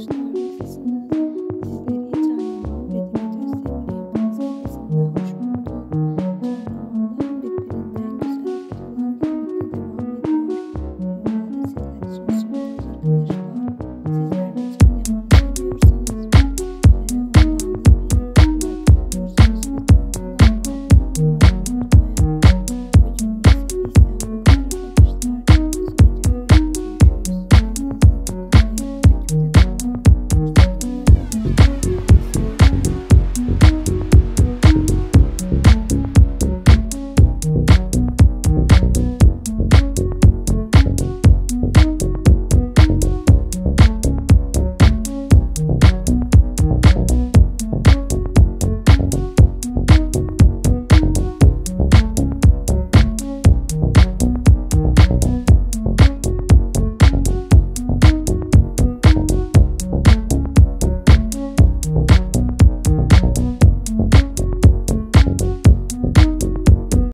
した。